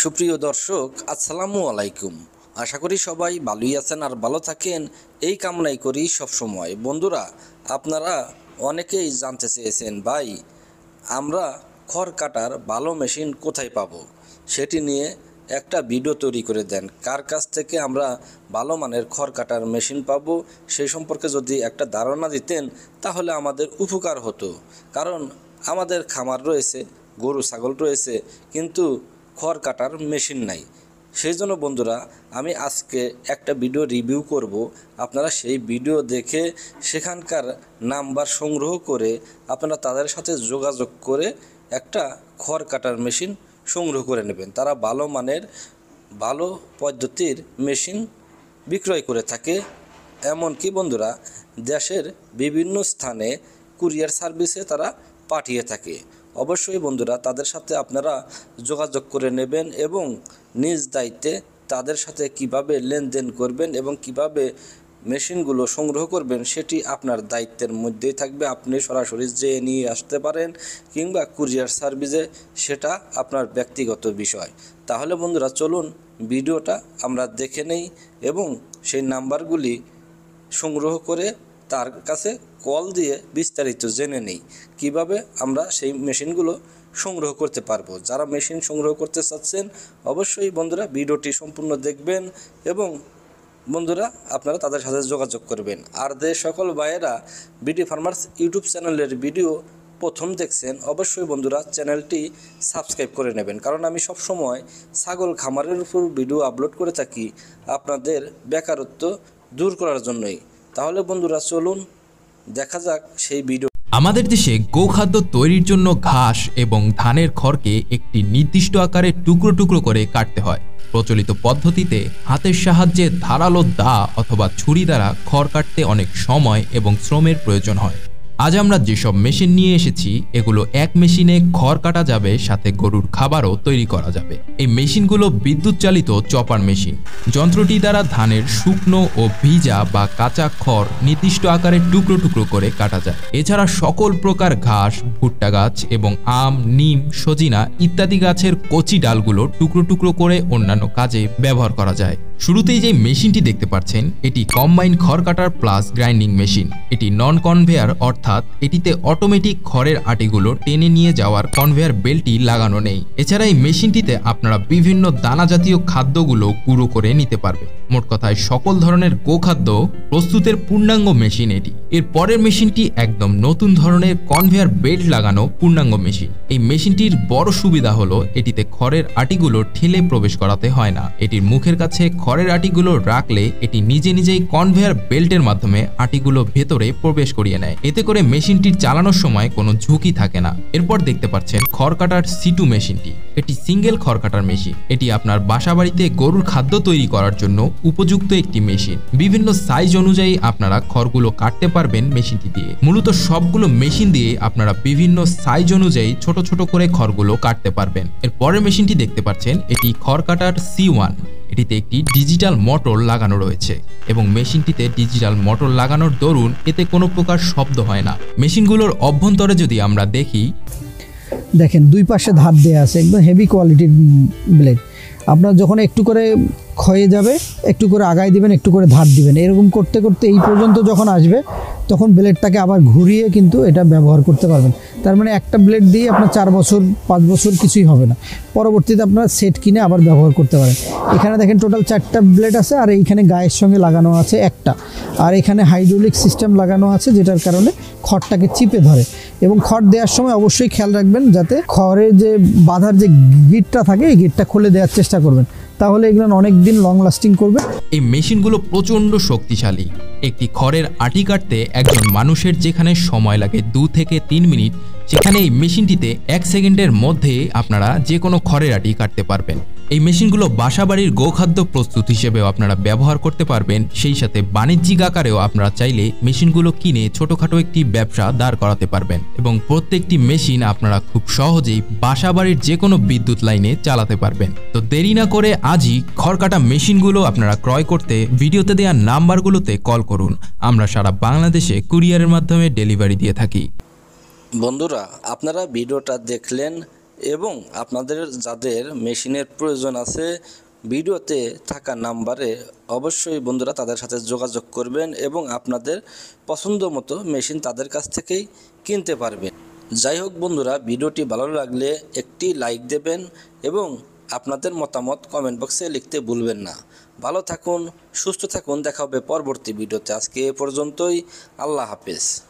সুপ্রিয় দর্শক, আসসালামু আলাইকুম। আশা করি সবাই ভালোই আছেন আর ভালো থাকেন। এই কামনাই করি সবসময়। বন্ধুরা, আপনারা অনেকেই জানতে চেয়েছেন, ভাই, আমরা খড় কাটার ভালো মেশিন কোথায় পাবো? সেটি নিয়ে একটা ভিডিও তৈরি করে দেন। কার কাছ থেকে আমরা ভালো মানের খড় কাটার মেশিন পাব সেই সম্পর্কে যদি একটা ধারণা দিতেন, তাহলে আমাদের উপকার হতো। কারণ আমাদের খামার রয়েছে, গরু, ছাগল রয়েছে, কিন্তু খড় কাটার মেশিন নাই। সেই জন্য বন্ধুরা, আমি আজকে একটা ভিডিও রিভিউ করব। আপনারা সেই ভিডিও দেখে সেখানকার নাম্বার সংগ্রহ করে আপনারা তাদের সাথে যোগাযোগ করে একটা খড় কাটার মেশিন সংগ্রহ করে নেবেন। তারা ভালো মানের, ভালো পদ্ধতির মেশিন বিক্রয় করে থাকে। এমনকি বন্ধুরা, দেশের বিভিন্ন স্থানে কুরিয়ার সার্ভিসে তারা পাঠিয়ে থাকে। অবশ্যই বন্ধুরা, তাদের সাথে আপনারা যোগাযোগ করে নেবেন এবং নিজ দায়িত্বে তাদের সাথে কীভাবে লেনদেন করবেন এবং কীভাবে মেশিনগুলো সংগ্রহ করবেন, সেটি আপনার দায়িত্বের মধ্যেই থাকবে। আপনি সরাসরি যেয়ে নিয়ে আসতে পারেন কিংবা কুরিয়ার সার্ভিসে, সেটা আপনার ব্যক্তিগত বিষয়। তাহলে বন্ধুরা, চলুন ভিডিওটা আমরা দেখে নেই এবং সেই নাম্বারগুলি সংগ্রহ করে তার কাছে কল দিয়ে বিস্তারিত জেনে নেই। কীভাবে আমরা সেই মেশিনগুলো সংগ্রহ করতে পারব? যারা মেশিন সংগ্রহ করতে চাচ্ছেন, অবশ্যই বন্ধুরা ভিডিওটি সম্পূর্ণ দেখবেন এবং বন্ধুরা আপনারা তাদের সাথে যোগাযোগ করবেন। আর যে সকল ভাইয়েরা বিডি ফার্মার্স ইউটিউব চ্যানেলের ভিডিও প্রথম দেখছেন, অবশ্যই বন্ধুরা চ্যানেলটি সাবস্ক্রাইব করে নেবেন। কারণ আমি সব সময় ছাগল খামারের উপর ভিডিও আপলোড করে থাকি আপনাদের বেকারত্ব দূর করার জন্যই। তাহলে বন্ধুরা চলুন দেখা যাক সেই ভিডিও আমাদের দেশে গোখাদ্য তৈরির জন্য ঘাস এবং ধানের খড়কে একটি নির্দিষ্ট আকারে টুকরো টুকরো করে কাটতে হয়। প্রচলিত পদ্ধতিতে হাতের সাহায্যে ধারালো দা অথবা ছুরি দ্বারা খড় কাটতে অনেক সময় এবং শ্রমের প্রয়োজন হয়। আজ আমরা যেসব মেশিন নিয়ে এসেছি, এগুলো এক মেশিনে খড় কাটা যাবে, সাথে গরুর খাবারও তৈরি করা যাবে। এই মেশিনগুলো বিদ্যুৎ চালিত চপার মেশিন। যন্ত্রটি দ্বারা ধানের শুকনো ও ভিজা বা কাঁচা খড় নির্দিষ্ট আকারে টুকরো টুকরো করে কাটা যায়। এছাড়া সকল প্রকার ঘাস, ভুট্টা গাছ এবং আম, নিম, সজিনা ইত্যাদি গাছের কচি ডালগুলো টুকরো টুকরো করে অন্যান্য কাজে ব্যবহার করা যায়। শুরুতেই যে মেশিনটি দেখতে পাচ্ছেন, এটি কম্বাইন খড় কাটার প্লাস গ্রাইন্ডিং মেশিন। এটি নন কনভেয়ার অর্থাৎ এটিতে অটোমেটিক খড়ের আটিগুলো টেনে নিয়ে যাওয়ার কনভেয়ার বেল্টটি লাগানো নেই। এছাড়া এই মেশিনটিতে আপনারা বিভিন্ন দানা জাতীয় খাদ্যগুলো গুঁড়ো করে নিতে পারবে মোট কথায় সকল ধরনের গোখাদ্য প্রস্তুতের পূর্ণাঙ্গ মেশিন এটি। এর পরের মেশিনটি একদম নতুন ধরনের কনভেয়ার বেল্ট লাগানো পূর্ণাঙ্গ মেশিন। এই মেশিনটির বড় সুবিধা হলো এটিতে খড়ের আটিগুলো ঠেলে প্রবেশ করাতে হয় না। এটির মুখের কাছে খড়ের আটিগুলো রাখলে এটি নিজে নিজেই কনভেয়ার বেল্টের মাধ্যমে আটিগুলো ভেতরে প্রবেশ করিয়ে নেয়। এতে করে মেশিনটির চালানোর সময় কোনো ঝুঁকি থাকে না। এরপর দেখতে পাচ্ছেন খড় কাটার সিটু মেশিনটি। এটি সিঙ্গেল খড় কাটার মেশিন। এটি আপনার বাসাবাড়িতে গরুর খাদ্য তৈরি করার জন্য উপযুক্ত একটি মেশিন। বিভিন্ন সাইজ অনুযায়ী আপনারা খড়গুলো কাটতে পারবেন মেশিনটি দিয়ে। মূলত সবগুলো মেশিন দিয়ে আপনারা বিভিন্ন সাইজ অনুযায়ী ছোট ছোট করে খড়গুলো কাটতে পারবেন। এর পরের মেশিনটি দেখতে পাচ্ছেন, এটি খড় কাটার সি ওয়ান এটিতে একটি ডিজিটাল মোটর লাগানো রয়েছে এবং মেশিনটিতে ডিজিটাল মোটর লাগানোর দরুন এতে কোনো প্রকার শব্দ হয় না। মেশিনগুলোর অভ্যন্তরে যদি আমরা দেখি দেখেন দুই পাশে ধার দেওয়া আছে একদম হেভি কোয়ালিটির ব্লেড আপনার যখন একটু করে ক্ষয়ে যাবে, একটু করে আগায় দিবেন, একটু করে ধার দিবেন। এরকম করতে করতে এই পর্যন্ত যখন আসবে, তখন ব্লেডটাকে আবার ঘুরিয়ে কিন্তু এটা ব্যবহার করতে পারবেন। তার মানে একটা ব্লেড দিয়ে আপনার চার বছর, পাঁচ বছর কিছুই হবে না। পরবর্তীতে আপনারা সেট কিনে আবার ব্যবহার করতে পারেন। এখানে দেখেন টোটাল চারটা ব্লেড আছে, আর এইখানে গায়ের সঙ্গে লাগানো আছে একটা। আর এখানে হাইড্রোলিক সিস্টেম লাগানো আছে, যেটার কারণে খড়টাকে চিপে ধরে। এবং খড় দেওয়ার সময় অবশ্যই খেয়াল রাখবেন, যাতে খড়ের যে বাঁধার যে গিটটা থাকে, এই গিটটা খুলে দেওয়ার চেষ্টা করবেন। তাহলে এগুলো অনেক দিন লং লাস্টিং করবে। এই মেশিনগুলো প্রচণ্ড শক্তিশালী। একটি খড়ের আটি কাটতে একজন মানুষের যেখানে সময় লাগে দু থেকে তিন মিনিট, সেখানে এই মেশিনটিতে এক সেকেন্ডের মধ্যে আপনারা যে কোনো খড়ের আটি কাটতে পারবেন। এই মেশিনগুলো বাসাবাড়ির গোখাদ্য প্রস্তুত হিসেবেও আপনারা ব্যবহার করতে পারবেন। সেই সাথে বাণিজ্যিক আকারেও আপনারা চাইলে মেশিনগুলো কিনে ছোটখাটো একটি ব্যবসা দাঁড় করাতে পারবেন এবং প্রত্যেকটি মেশিন আপনারা খুব সহজেই বাসাবাড়ির যে কোনো বিদ্যুৎ লাইনে চালাতে পারবেন। তো দেরি না করে আজই খড়কাটা মেশিনগুলো আপনারা ক্রয় করতে ভিডিওতে দেওয়া নাম্বারগুলোতে কল করুন। আমরা সারা বাংলাদেশে কুরিয়ারের মাধ্যমে ডেলিভারি দিয়ে থাকি। বন্ধুরা, আপনারা ভিডিওটা দেখলেন এবং আপনাদের যাদের মেশিনের প্রয়োজন আছে, ভিডিওতে থাকা নাম্বারে অবশ্যই বন্ধুরা তাদের সাথে যোগাযোগ করবেন এবং আপনাদের পছন্দ মতো মেশিন তাদের কাছ থেকেই কিনতে পারবেন। যাই হোক বন্ধুরা, ভিডিওটি ভালো লাগলে একটি লাইক দেবেন এবং আপনাদের মতামত কমেন্ট বক্সে লিখতে ভুলবেন না। ভালো থাকুন, সুস্থ থাকুন, দেখা হবে পরবর্তী ভিডিওতে। আজকে এ পর্যন্তই, আল্লাহ হাফেজ।